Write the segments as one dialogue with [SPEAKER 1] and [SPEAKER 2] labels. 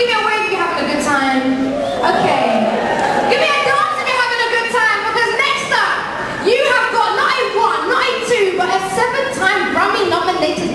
[SPEAKER 1] Give me a wave if you're having a good time. Okay. Give me a dance if you're having a good time because next up, you have got not a one, not a two, but a seven-time Grammy-nominated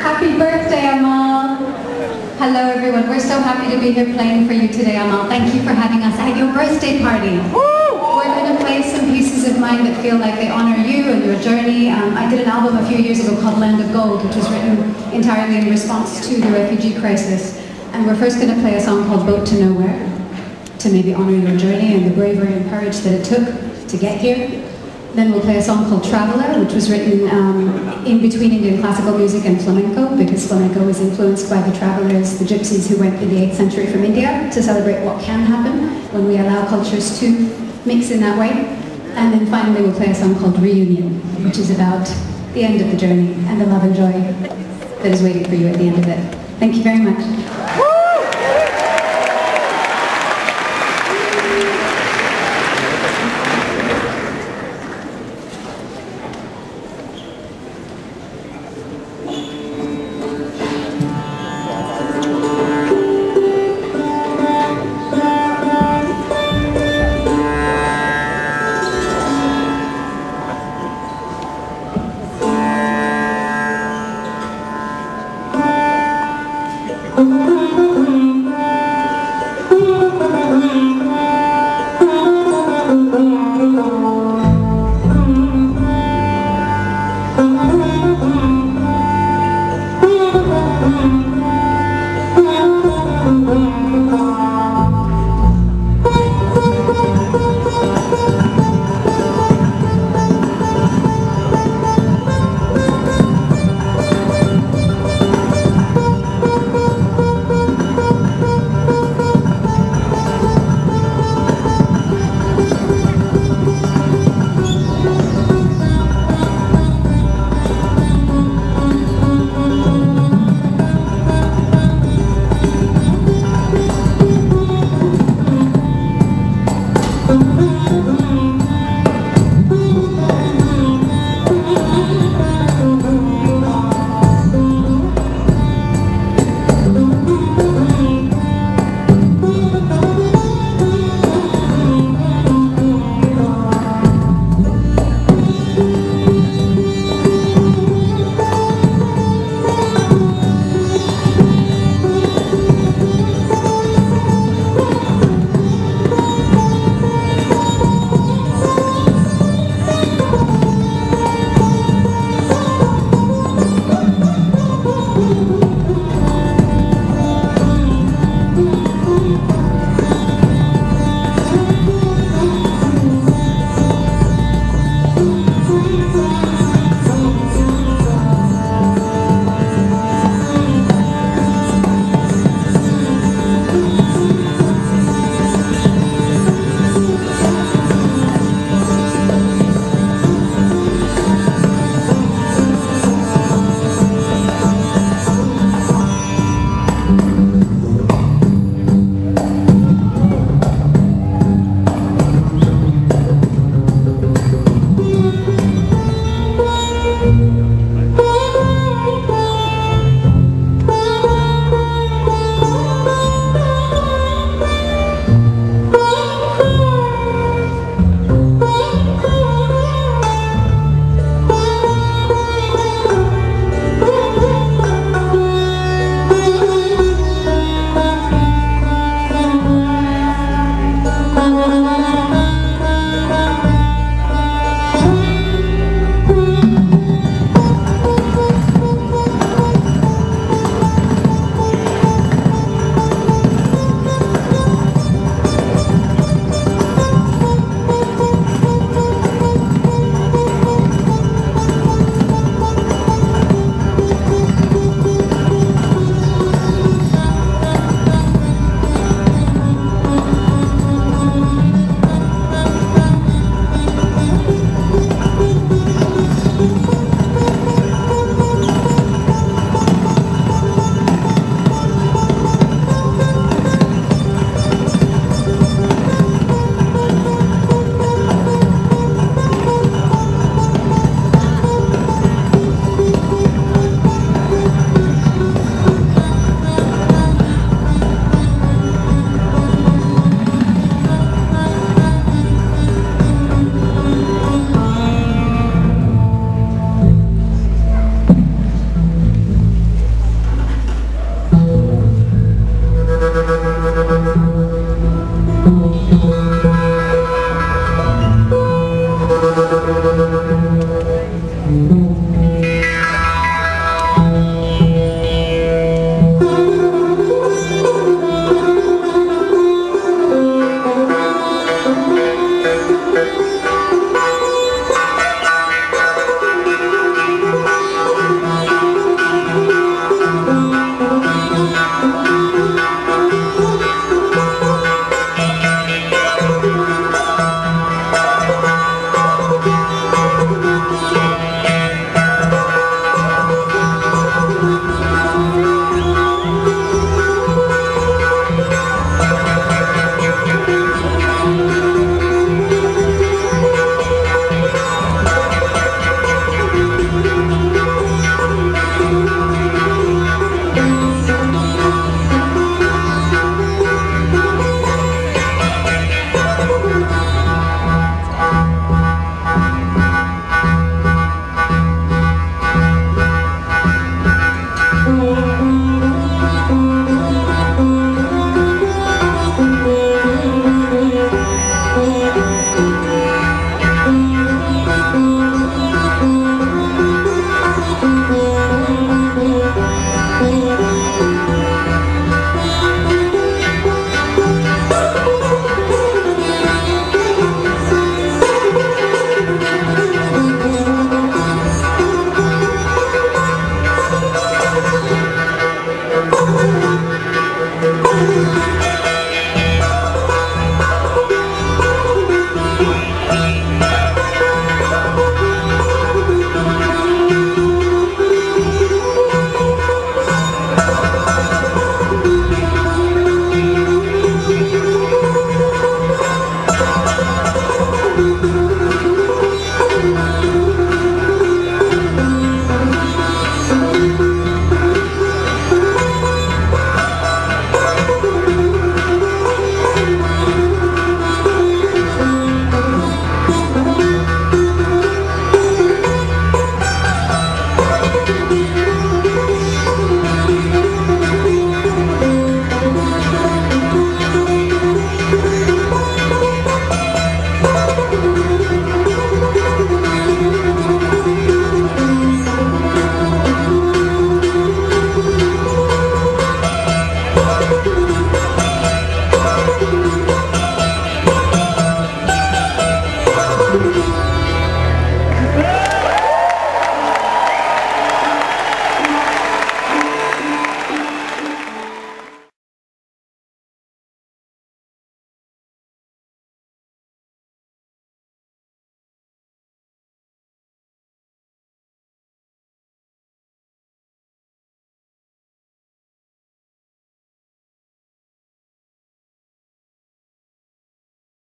[SPEAKER 2] Happy birthday, Amal. Hello, everyone. We're so happy to be here playing for you today, Amal. Thank you for having us at your birthday party. We're going to play some pieces of mine that feel like they honor you and your journey. Um, I did an album a few years ago called Land of Gold, which was written entirely in response to the refugee crisis. And we're first going to play a song called Boat to Nowhere to maybe honor your journey and the bravery and courage that it took to get here. Then we'll play a song called Traveller, which was written um, in between Indian classical music and flamenco, because flamenco was influenced by the travelers, the gypsies who went in the 8th century from India to celebrate what can happen when we allow cultures to mix in that way. And then finally we'll play a song called Reunion, which is about the end of the journey and the love and joy that is waiting for you at the end of it. Thank you very much.